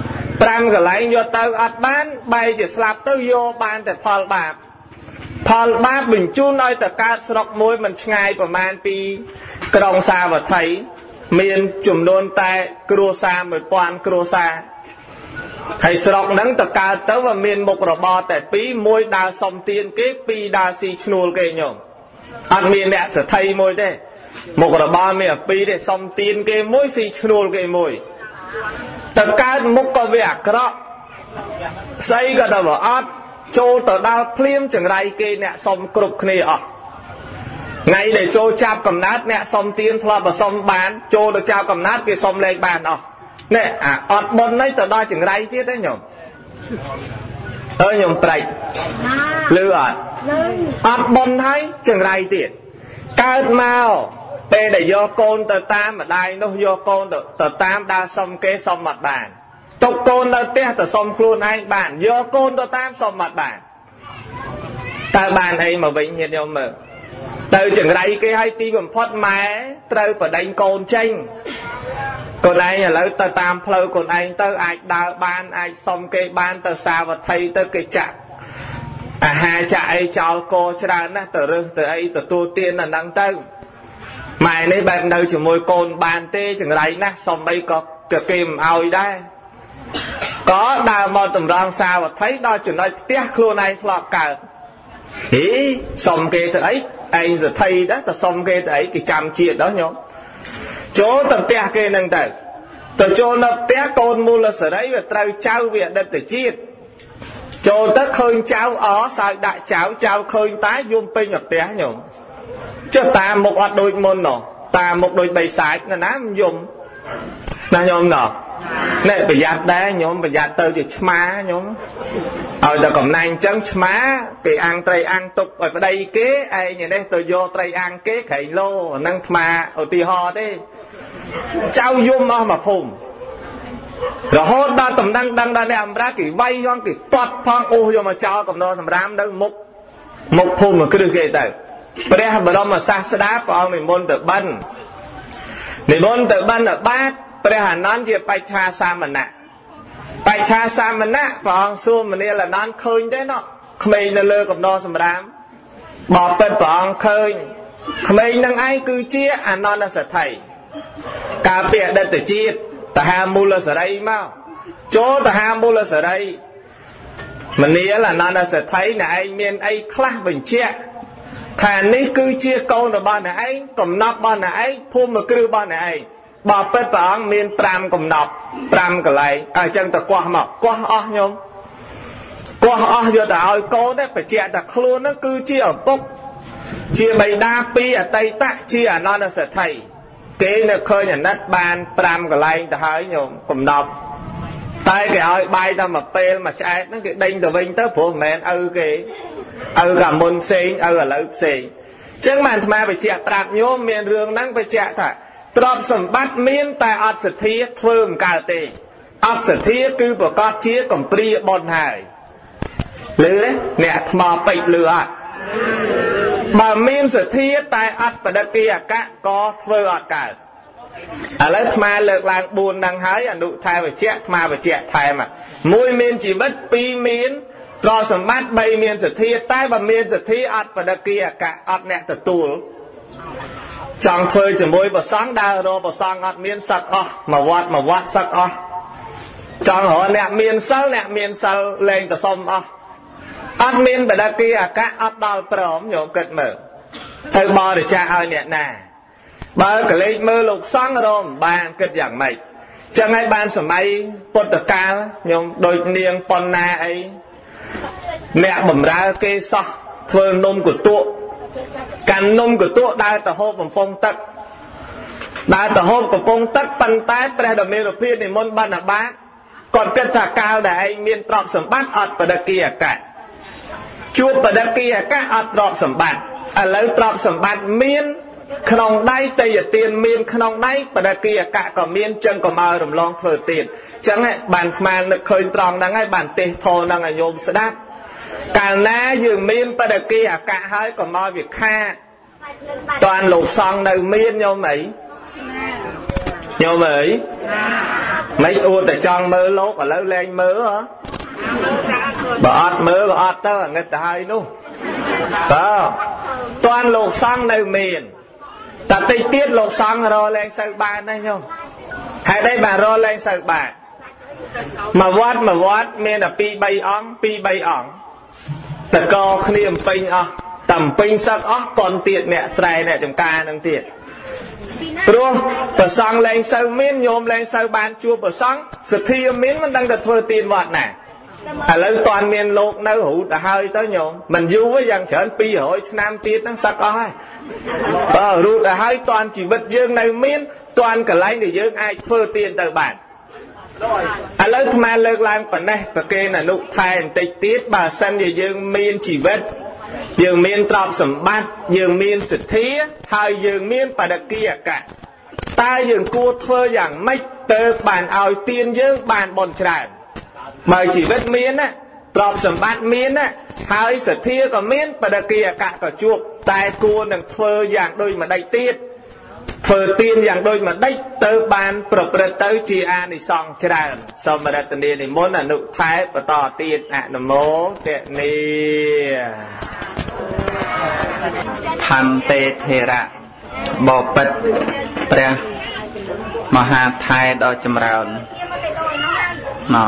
5កន្លែងយកទៅអត់បានបែរជាស្លាប់ទៅយកបានតែផលបាបផលបាបបញ្ជូនឲ្យទៅកើតស្រុកមួយមិនឆ្ងាយប្រមាណពីក្រុងសាវត្ថីមានចំនួនតែគ្រួសារ1000គ្រួសារ ហើយស្រុកហ្នឹងតកើតទៅវាមានមុខរបរតែពីរមួយដើរសុំទានគេពីរដើរស៊ីឈ្នួលគេញោមអត់មានអ្នកសទ្ធិមួយទេមុខរបរមានពីរទេសុំទានគេមួយស៊ីឈ្នួលគេមួយតកើតមុខក៏វាអាក្រក់ស្អីក៏ដល់អត់ចូលទៅដល់ភ្លាមចង្រៃគេអ្នកសុំគ្រប់គ្នាអស់ថ្ងៃដែលចូលចាប់កំណើតអ្នកសុំទៀនធ្លាប់ប្រសុំបានចូលទៅចាប់កំណើតគេសុំលេខបានអស់ នេះអាអត់បុណ្យនេះទៅដល់ចង្រៃទៀតទេញោមអើញោមប្រៃលឺអត់អត់បុណ្យហើយចង្រៃទៀតកើតមកពេលដែលយកកូនទៅតាមម្ដាយនោះយកកូនទៅទៅតាមដើរសុំគេសុំអត់បានទុកកូននៅផ្ទះទៅសុំខ្លួនឯងបានយកកូនទៅតាមសុំអត់បានតើបានអីមកវិញញាតិញោមមើលទៅចង្រៃគេឲ្យទីបំផុតម៉ែត្រូវបដិញកូនចេញ កូនឯងឥឡូវទៅតាមផ្លូវកូនឯងទៅអាចដើរបានអាចសុំគេបានទៅសាវត្ថីទៅគេចាក់អាហារចាក់អីចោលកច្រើនណាស់ទៅរើសទៅអីទទួលទានអាហ្នឹងទៅម៉ែនេះបែបនៅជាមួយកូនបានទេចង្រៃណាស់សុំអីក៏គេមិនអោយដែរក៏ដើរមកតម្រង់សាវត្ថីដល់ចំណុចផ្ទះខ្លួនឯងធ្លាប់កើតហីសុំគេទៅអីឯងសទ្ធិដែរទៅសុំគេទៅអីគេចាំជាតិដល់ញោម ចូលទៅផ្ទះគេនឹងទៅទៅចូលនៅផ្ទះកូនមូលសរីវាត្រូវចៅវាអតីតជាតិចូលទៅឃើញចៅអសើចដាក់ចៅចៅឃើញតែយំពេញផ្ទះញោមចុះតាមមុខអត់ដូចមុនណោះតាមមុខដូចបីសាច់ណាណាមិនយំណាញោមណោះនេះប្រយ័ត្នដែរញោមប្រយ័ត្នទៅជាឆ្មាញោមឲ្យតែកំណាញ់អញ្ចឹងឆ្មាគេអាំងត្រីអាំងទុកឲ្យប្តីគេឯងនេះទៅយកត្រីអាំងគេក្រែងលោហ្នឹងថ្មាឧទាហរណ៍ទេ ចៅយំអស់មកភូមិរហូតដល់តំណែងដឹងដល់អ្នកអំរាគេវាយយងគេទាត់ផងអូសយកមកចោលកំណរសម្រាមនៅមុខមុខភូមិគ្រឹះគេទៅព្រះបរមសាស្តាព្រះអង្គនិមន្តទៅបិណ្ឌនិមន្តទៅបិណ្ឌបាតព្រះអានន្ទជាបច្ឆាសាមណៈបច្ឆាសាមណៈព្រះអង្គសួរមនាលអានន្ទឃើញទេណោះក្មេងនៅលើកំណរសម្រាមបបិទ្ធព្រះអង្គឃើញក្មេងនឹងឯងគឺជាអានន្ទសទ្ធិ ការពីអតីតជាតិតហាមូលសរីមកចូលតហាមូលសរីមនាលអានន្ទសទ្ធិអ្នកឯងមានអីខ្លះបញ្ជាក់ថានេះគឺជាកូនរបស់អ្នកឯងកំណត់របស់អ្នកឯងភូមិគ្រឹះរបស់អ្នកឯងបបិទ្ធព្រះអង្គមាន5កំណប់5កន្លែងអញ្ចឹងទៅកោះមកកោះអស់ញោមកោះអស់យកទៅឲ្យកូនទេបញ្ជាក់ថាខ្លួននឹងគឺជាឪពុកជាបិតាពីអតីតជាអនន្តសទ្ធិ គេនៅឃើញអាណិតបាន5កន្លែងទៅហើយញោមកំណប់តែគេឲ្យបាយតែមួយពេលមួយឆ្អែតហ្នឹងគេដេញទៅវិញទៅព្រោះមិនមែនឪគេឪកាមុនផ្សេងឪឥឡូវផ្សេងអញ្ចឹងបានអាត្មាបញ្ជាក់ប្រាប់ញោមមានរឿងហ្នឹងបញ្ជាក់ថាទ្រព្យសម្បត្តិមានតែអត់សទ្ធាធ្វើមិនកើតទេអត់សទ្ធាគឺប្រកាសជាកំព្រាបនហើយលឺទេអ្នកថ្មពេជ្រលឺអត់ បើមានសទ្ធាតែអត់បដិគិអកៈក៏ធ្វើអត់កើតឥឡូវថ្មលើកឡើង4ហ្នឹងហើយអនុថែវជៈថ្មវជៈថែមមួយមានជីវិតពីរមានទ្រព្យសម្បត្តិ3មានសទ្ធាតែបើមានសទ្ធាអត់បដិគិអកៈអត់អ្នកទទួលចង់ធ្វើជាមួយប្រសង់ដើររកប្រសង់អត់មានសឹកអស់មកវត្តមកវត្តសឹកអស់ចង់រកអ្នកមានសិលអ្នកមានសិលលែងទៅសុំអស់ អត់មានបដគីអកៈអត់ដល់ព្រមញោមគិតមើលទៅបរិច្ចាគឲ្យអ្នកណា បើកលេចមើលលោកសង្ឃរមបានគិតយ៉ាងម៉េចចឹងហើយបានសម័យពុទ្ធកាលញោមដូចនាងប៉ុណ្ណាអីអ្នកបំរើគេសោះធ្វើនំកតុកាន់នំកតក់ដើរទៅហូបកំពង់ទឹកដើរទៅហូបកំពង់ទឹកប៉ុន្តែព្រះដ៏មានរូបនិមន្តបណ្ឌបាតគាត់គិតថាកាលដែលឯងមានទ្រព្យសម្បត្តិអត់បដគិអកៈ ជួបបដគិអកៈអត់ទ្រព្យសម្បត្តិឥឡូវទ្រព្យសម្បត្តិមាន ក្នុងដៃតេយទានមាន ក្នុងដៃបដគិអកៈក៏មានចឹងក៏មករំលងធ្វើទៀតចឹងបានស្មាននឹកឃើញត្រង់ហ្នឹងហើយបានទេសធរហ្នឹងឲ្យញោមស្ដាប់កាលណាយើងមានបដគិអកៈហើយក៏មកវាខាតតានលោកសង្ឃនៅមានញោមអីញោមអីមិនអួតតែចង់មើលលោកឥឡូវលែងមើលហ៎ បើអត់មើលក៏អត់ទៅងឹតទៅហើយនោះតើតានលោកសង្ឃនៅមានតែតិចទៀតលោកសង្ឃរលែងសូវបានណាញោមហេតុអីបានរលែងសូវបានមួយវត្តមួយវត្តមានតែ2 3អង្គ2 3អង្គតកគ្នាអំពេញអស់តែអំពេញសឹកអស់កនទៀតអ្នកស្រែអ្នកចំការនឹងទៀតព្រោះប្រសង់លែងសូវមានញោមលែងសូវបានជួបប្រសង់សទ្ធាមានមិនដឹងតែធ្វើទានវត្តណា ឥឡូវតាន់មានលោកនៅរូតទៅហើយទៅញោមមិនយូរទេយ៉ាងច្រើន200ឆ្នាំទៀតហ្នឹងសឹកអស់ហើយបើរូតទៅហើយតាន់ជីវិតយើងនៅមានតាន់កន្លែងដែលយើងអាចធ្វើទានទៅបានឥឡូវអាត្មាលើកឡើងប៉ុណ្ណេះប្រគេនអនុថែបន្តិចទៀតបើសិនជាយើងមានជីវិតយើងមានទ្រព្យសម្បត្តិយើងមានសទ្ធាហើយយើងមានបដគិអកៈតើយើងគួរធ្វើយ៉ាងម៉េចទៅបានឲ្យទានយើងបានបនច្រើន បើជីវិតមានណាទ្រព្យសម្បត្តិមានណាហើយសទ្ធាក៏មានបដគិអកៈក៏ជួបតែគួរនឹងធ្វើយ៉ាងដូចម្ដេចទៀតធ្វើទានយ៉ាងដូចម្ដេចទៅបានប្រព្រឹត្តទៅជាអានិសង្សច្រើនសូមរតនានិមន្តអនុថែបន្តទៀតអនុមោទនីផន្តេធេរៈបបិទ្ធព្រះមហាថែដ៏ចម្រើនណោ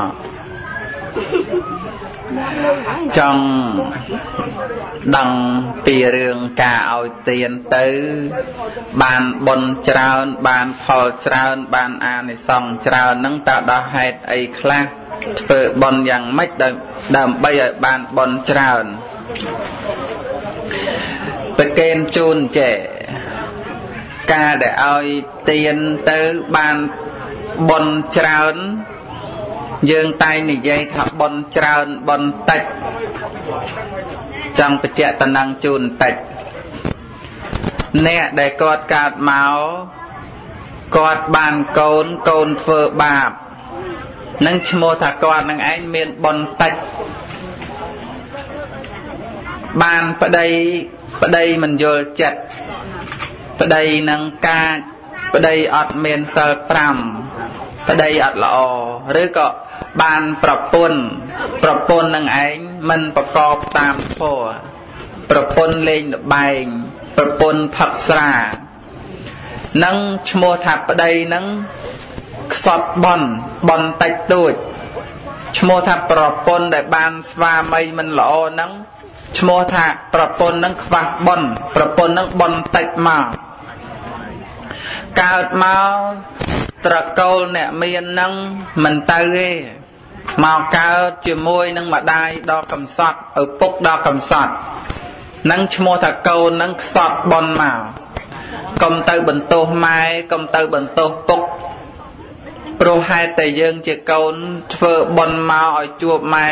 ចង់ដឹងពីរឿងការឲ្យទានទៅ បានបុណ្យច្រើន បានផលច្រើន បានអានិសង្សច្រើននឹងតើដល់ហេតុអីខ្លះធ្វើបុណ្យយ៉ាងម៉េចដើម្បីឲ្យបានបុណ្យច្រើនប្រកេនជូនចេការដែលឲ្យទានទៅបានបុណ្យច្រើន យើងតែងនិយាយថាបនច្រើនបនតិចចង់បញ្ជាក់តំណឹងជូនតិចអ្នកដែលគាត់កើតមកគាត់បានកូនកូនធ្វើបាបនឹងឈ្មោះថាគាត់នឹងឯងមានបនតិចបានប្តីប្តីមិនយល់ចិត្តប្តីនឹងកាចប្តីអត់មានសិល5ប្តីអត់ល្អឬក៏ បានប្រពន្ធប្រពន្ធនឹងឯងមិនប្រកបតាមធម៌ប្រពន្ធលេងលបែងប្រពន្ធផឹកស្រានឹងឈ្មោះថាប្តីនឹងខ្សត់បនបនតិចតួចឈ្មោះថាប្រពន្ធដែលបានស្វាមីមិនល្អនឹងឈ្មោះថាប្រពន្ធនឹងខ្វះបនប្រពន្ធនឹងបនតិចមកកើតមកត្រកូលអ្នកមាននឹងមិនទៅទេ មកកើតជាមួយនឹងម្ដាយដ៏កំសត់ឪពុកដ៏កំសត់នឹងឈ្មោះថាកូននឹងខ្សត់បនមកកុំទៅបន្ទោសម៉ែកុំទៅបន្ទោសពុកព្រោះហេតុតែយើងជាកូនធ្វើបនមកឲ្យជួបម៉ែ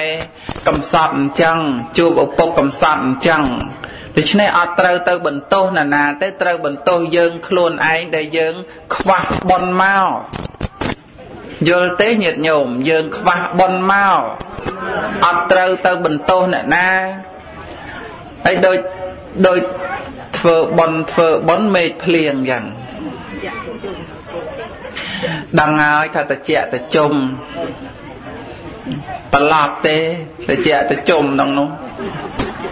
កំសត់អញ្ចឹងជួបឪពុកកំសត់អញ្ចឹងដូច្នេះអត់ត្រូវទៅបន្ទោសណានាទេត្រូវបន្ទោសយើងខ្លួនឯងដែលយើងខ្វះបនមក យល់ទេញាតិញោមយើងខ្វះបនមកអត់ត្រូវទៅបន្ទោសអ្នកណាហើយដូចដូចធ្វើបនធ្វើបនមេឃភ្លៀងយ៉ាងដឹងហើយថាតិចតិជុំប្រឡប់ទេតិចតិជុំក្នុងនោះ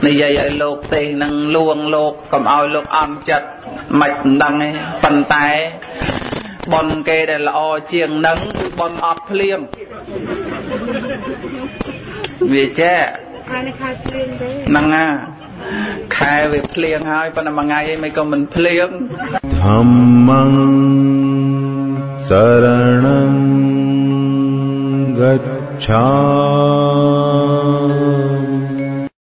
និយាយឲ្យលោកទេនឹងលួងលោកកុំឲ្យលោកអន់ចិត្តមិនដឹងទេប៉ុន្តែ បនគេដែលល្អជាងនឹងគឺបនអត់ភ្លៀងវាចេះខែខែភ្លៀងទេហ្នឹងណាខែវាភ្លៀងហើយប៉ុន្តែមួយថ្ងៃអីមិនក៏មិនភ្លៀងធម្មងសរណង गच्छामि